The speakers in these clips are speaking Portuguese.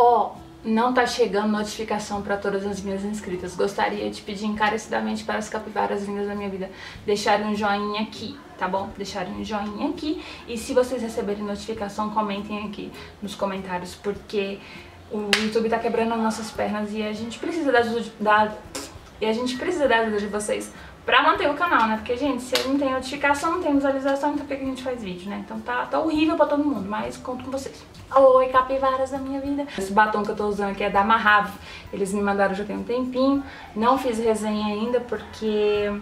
Ó, não tá chegando notificação para todas as minhas inscritas. Gostaria de pedir encarecidamente para as capivaras lindas da minha vida deixarem um joinha aqui, tá bom? Deixarem um joinha aqui. E se vocês receberem notificação, comentem aqui nos comentários, porque o YouTube tá quebrando as nossas pernas e a gente precisa da ajuda, da, e a gente precisa da ajuda de vocês pra manter o canal, né? Porque, gente, se não tem notificação, não tem visualização, então por que a gente faz vídeo, né? Então tá, tá horrível pra todo mundo, mas conto com vocês. Oi, capivaras da minha vida. Esse batom que eu tô usando aqui é da Mahave. Eles me mandaram já tem um tempinho. Não fiz resenha ainda porque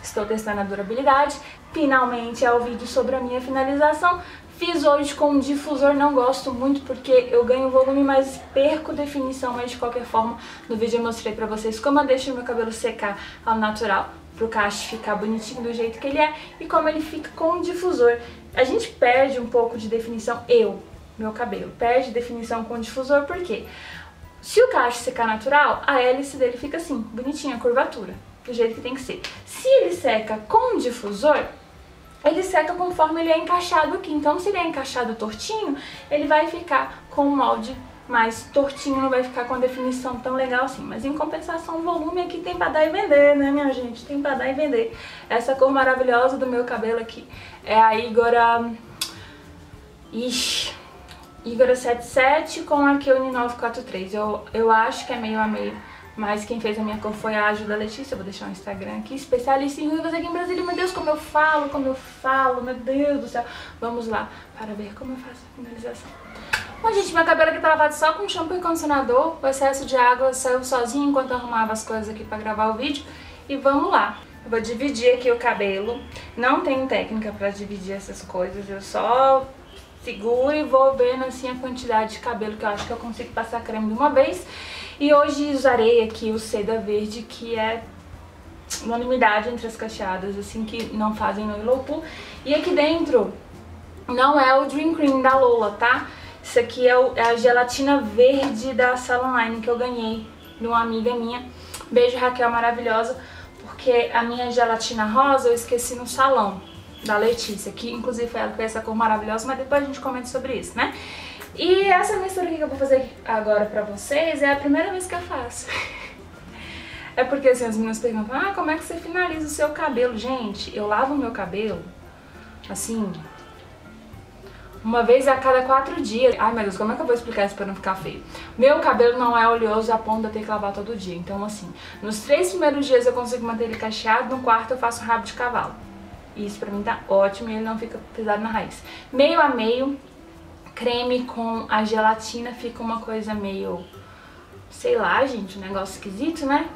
estou testando a durabilidade. Finalmente é o vídeo sobre a minha finalização. Fiz hoje com um difusor, não gosto muito porque eu ganho volume, mas perco definição, mas de qualquer forma, no vídeo eu mostrei pra vocês como eu deixo meu cabelo secar ao natural pro cacho ficar bonitinho do jeito que ele é e como ele fica com o difusor. A gente perde um pouco de definição, eu, meu cabelo, perde definição com difusor, por quê? Se o cacho secar natural, a hélice dele fica assim, bonitinha, curvatura, do jeito que tem que ser. Se ele seca com difusor, ele seca conforme ele é encaixado aqui. Então, se ele é encaixado tortinho, ele vai ficar com o molde mais tortinho, não vai ficar com a definição tão legal assim. Mas em compensação, o volume aqui tem pra dar e vender, né, minha gente? Tem pra dar e vender. Essa cor maravilhosa do meu cabelo aqui é a Igora... Ixi... Igora 77 com a Keone 943. Eu, eu acho que é meio a meio. Mas quem fez a minha cor foi a Ajuda Letícia, eu vou deixar o Instagram aqui, especialista em ruivas aqui em Brasília. Meu Deus, como eu falo, como eu falo, meu Deus do céu. Vamos lá para ver como eu faço a finalização. Bom, gente, meu cabelo aqui tá lavado só com shampoo e condicionador. O excesso de água saiu sozinho enquanto eu arrumava as coisas aqui pra gravar o vídeo. E vamos lá. Eu vou dividir aqui o cabelo. Não tenho técnica pra dividir essas coisas. Eu só seguro e vou vendo assim a quantidade de cabelo que eu acho que eu consigo passar creme de uma vez. E hoje usarei aqui o seda verde, que é unanimidade entre as cacheadas, assim, que não fazem no Ilopu. E aqui dentro não é o Dream Cream da Lola, tá? Isso aqui é, o, é a gelatina verde da Salonline que eu ganhei de uma amiga minha. Beijo, Raquel, maravilhosa, porque a minha gelatina rosa eu esqueci no salão da Letícia, que inclusive foi ela que fez essa cor maravilhosa, mas depois a gente comenta sobre isso, né? E essa mistura que eu vou fazer agora pra vocês é a primeira vez que eu faço. É porque assim, as meninas perguntam, ah, como é que você finaliza o seu cabelo? Gente, eu lavo o meu cabelo, assim, uma vez a cada quatro dias. Ai, meu Deus, como é que eu vou explicar isso pra não ficar feio? Meu cabelo não é oleoso a ponto de eu ter que lavar todo dia. Então, assim, nos três primeiros dias eu consigo manter ele cacheado, no quarto eu faço um rabo de cavalo. Isso pra mim tá ótimo e ele não fica pesado na raiz. Meio a meio, creme com a gelatina fica uma coisa meio... Sei lá, gente, um negócio esquisito, né?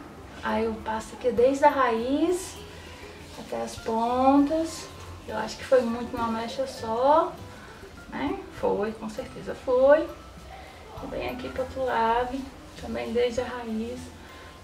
Aí eu passo aqui desde a raiz até as pontas. Eu acho que foi muito uma mecha só né? Foi, com certeza foi. Vem aqui pro outro lado, também desde a raiz,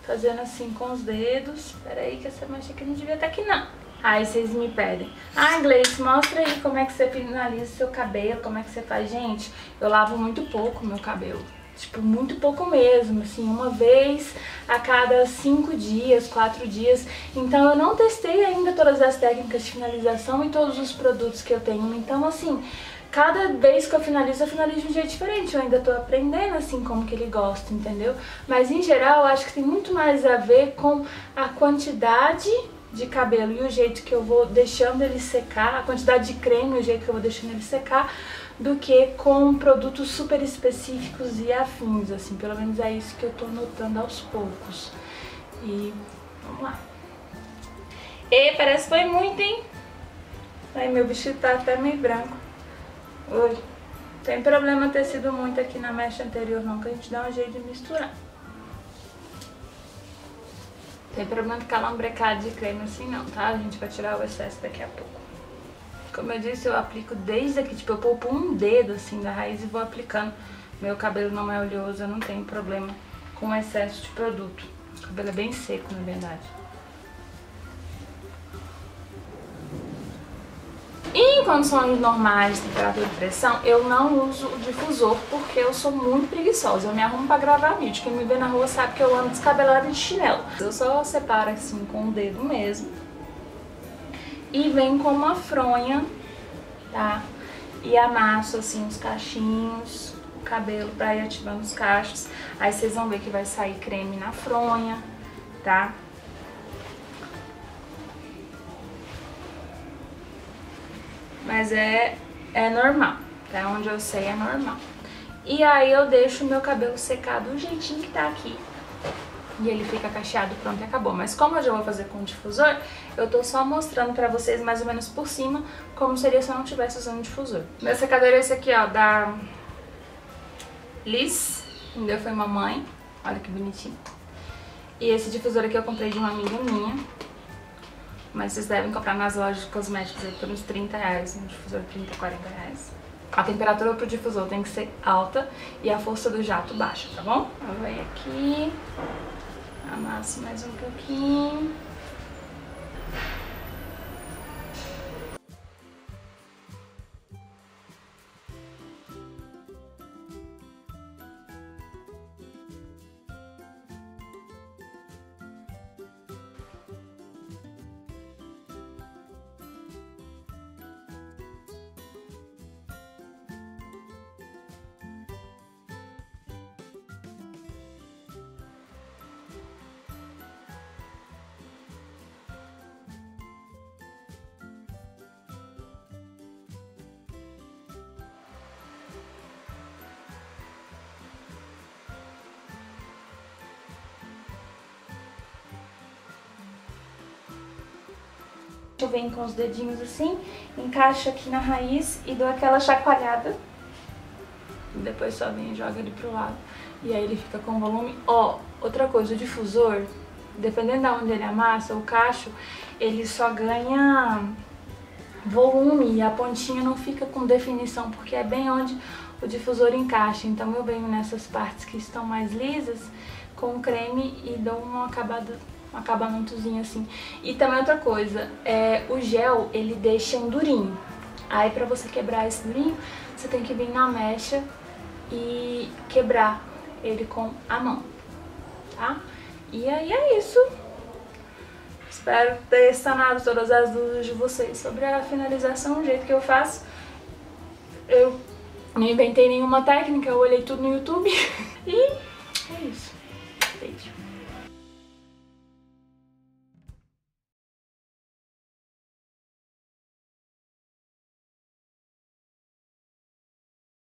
fazendo assim com os dedos. Pera aí que essa mancha aqui não devia estar aqui não. Aí vocês me pedem, ah, Gleice, mostra aí como é que você finaliza o seu cabelo, como é que você faz. Gente, eu lavo muito pouco meu cabelo. Tipo, muito pouco mesmo, assim, uma vez a cada cinco dias, quatro dias. Então eu não testei ainda todas as técnicas de finalização e todos os produtos que eu tenho. Então, assim, cada vez que eu finalizo, eu finalizo de um jeito diferente. Eu ainda tô aprendendo, assim, como que ele gosta, entendeu? Mas, em geral, eu acho que tem muito mais a ver com a quantidade de cabelo e o jeito que eu vou deixando ele secar, a quantidade de creme e o jeito que eu vou deixando ele secar, do que com produtos super específicos e afins, assim. Pelo menos é isso que eu tô notando aos poucos. E vamos lá. E parece que foi muito, hein? Aí meu vestido tá até meio branco. Oi. Tem problema ter sido muito aqui na mecha anterior não, que a gente dá um jeito de misturar. Tem problema ficar lambrecado de creme assim não, tá? A gente vai tirar o excesso daqui a pouco. Como eu disse, eu aplico desde aqui, tipo, eu poupo um dedo assim da raiz e vou aplicando. Meu cabelo não é oleoso, eu não tenho problema com excesso de produto. O cabelo é bem seco, na verdade. Em condições normais temperatura e pressão, eu não uso o difusor porque eu sou muito preguiçosa. Eu me arrumo pra gravar vídeo. Quem me vê na rua sabe que eu ando descabelada de chinelo. Eu só separo assim com o dedo mesmo. E vem com uma fronha, tá? E amasso assim os cachinhos cabelo pra ir ativando os cachos. Aí vocês vão ver que vai sair creme na fronha, tá? Mas é, é normal, tá? Onde eu sei é normal. E aí eu deixo o meu cabelo secar do jeitinho que tá aqui. E ele fica cacheado, pronto e acabou. Mas como eu já vou fazer com difusor, eu tô só mostrando pra vocês mais ou menos por cima como seria se eu não tivesse usando difusor. Meu secador é esse aqui, ó, da Liz, ainda foi mamãe. Olha que bonitinho. E esse difusor aqui eu comprei de uma amiga minha. Mas vocês devem comprar nas lojas de cosméticos aí por uns 30 reais, um difusor 30, 40 reais. A temperatura pro difusor tem que ser alta e a força do jato baixa, tá bom? Eu vou aqui, amasso mais um pouquinho. Eu venho com os dedinhos assim, encaixo aqui na raiz e dou aquela chacoalhada. E depois só vem e joga ele pro lado. E aí ele fica com volume. Ó, outra coisa, o difusor, dependendo de onde ele amassa, o cacho, ele só ganha volume e a pontinha não fica com definição, porque é bem onde o difusor encaixa. Então eu venho nessas partes que estão mais lisas com creme e dou um acabado acabamentozinho assim. E também outra coisa, é, o gel, ele deixa um durinho. Aí pra você quebrar esse durinho, você tem que vir na mecha e quebrar ele com a mão, tá? E aí é isso. Espero ter sanado todas as dúvidas de vocês sobre a finalização, o jeito que eu faço. Eu não inventei nenhuma técnica, eu olhei tudo no YouTube. e é isso.